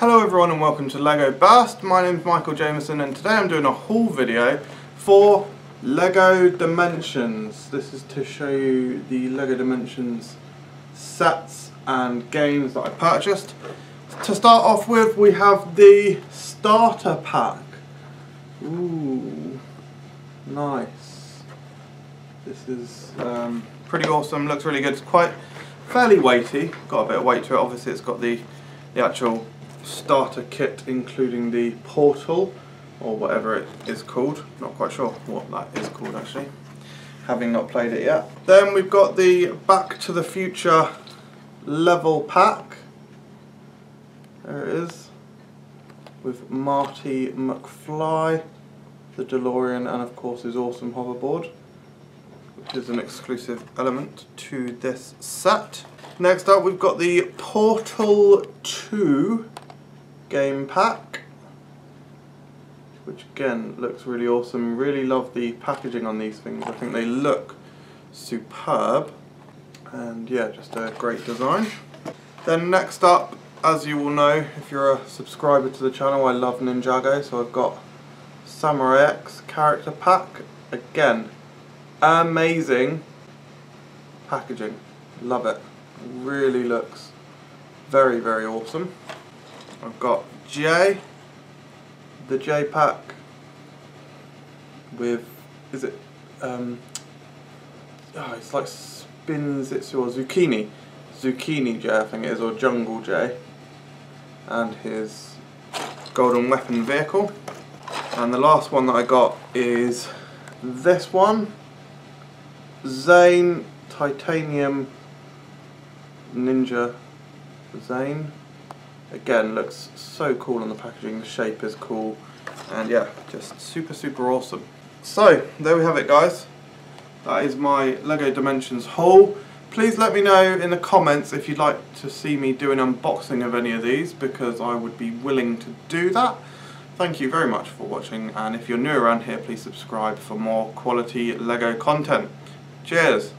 Hello everyone and welcome to LEGO Burst. My name is Michael Jamieson and today I'm doing a haul video for LEGO Dimensions. This is to show you the LEGO Dimensions sets and games that I purchased. To start off with we have the starter pack. Ooh, nice. This is um, pretty awesome, looks really good. It's quite fairly weighty, got a bit of weight to it. Obviously it's got the, the actual starter kit including the portal or whatever it is called. Not quite sure what that is called actually, having not played it yet. Then we've got the Back to the Future level pack. There it is. With Marty McFly, the DeLorean and of course his awesome hoverboard which is an exclusive element to this set. Next up we've got the Portal 2 game pack which again looks really awesome. Really love the packaging on these things. I think they look superb and yeah just a great design. Then next up as you will know if you're a subscriber to the channel I love Ninjago so I've got Samurai X character pack again amazing packaging love it really looks very very awesome I've got J, the J pack with, is it, um, oh, it's like Spinjitzu or Zucchini, Zucchini J I think it is, or Jungle J, and his golden weapon vehicle. And the last one that I got is this one, Zane Titanium Ninja Zane again looks so cool on the packaging, the shape is cool and yeah just super super awesome. So there we have it guys, that is my LEGO Dimensions haul. Please let me know in the comments if you'd like to see me do an unboxing of any of these because I would be willing to do that. Thank you very much for watching and if you're new around here please subscribe for more quality LEGO content. Cheers!